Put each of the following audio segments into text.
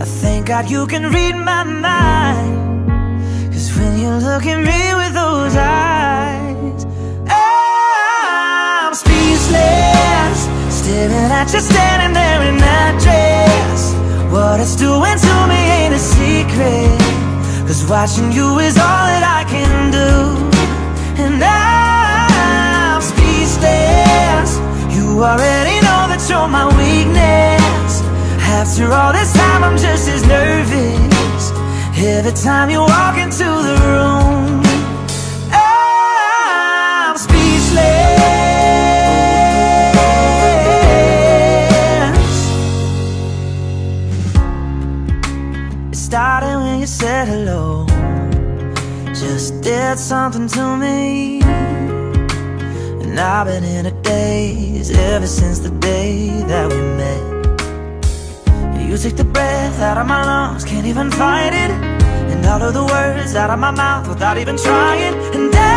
I thank God you can read my mind. Cause when you look at me with those eyes I'm speechless. Staring at you standing there in that dress. What it's doing to me ain't a secret. Cause watching you is all that I After all this time I'm just as nervous. Every time you walk into the room I'm speechless. It started when you said hello. Just did something to me. And I've been in a daze Ever since the day that we met You take the breath out of my lungs Can't even fight it. And all of the words out of my mouth Without even trying. And I'm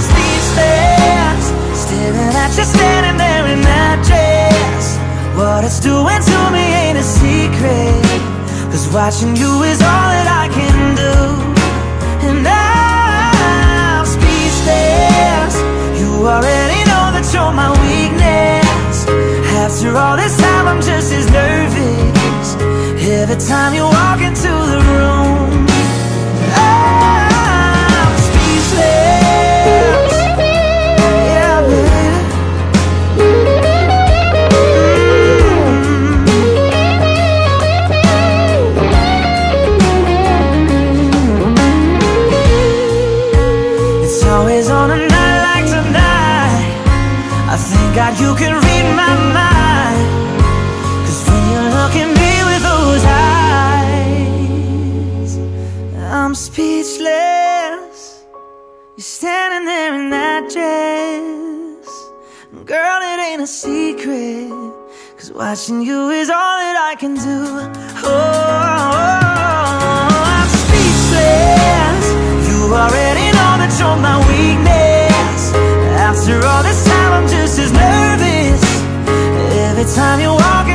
speechless Staring at you standing there in that dress. What it's doing to me ain't a secret Cause watching you is all that I can do. And I'm speechless You already know that you're my weakness After all this time I'm just as nervous. Every time you walk into God you can read my mind. Cause when you look at me with those eyes I'm speechless. You're standing there in that dress. Girl, it ain't a secret Cause watching you is all that I can do. Oh, I'm speechless. You already know that you're my weakness Every time you walk